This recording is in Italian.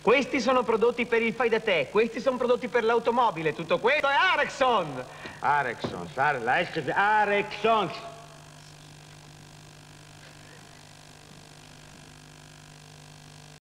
Questi sono prodotti per il fai da te, questi sono prodotti per l'automobile, tutto questo è Arexon! Arexon, la S Arexon.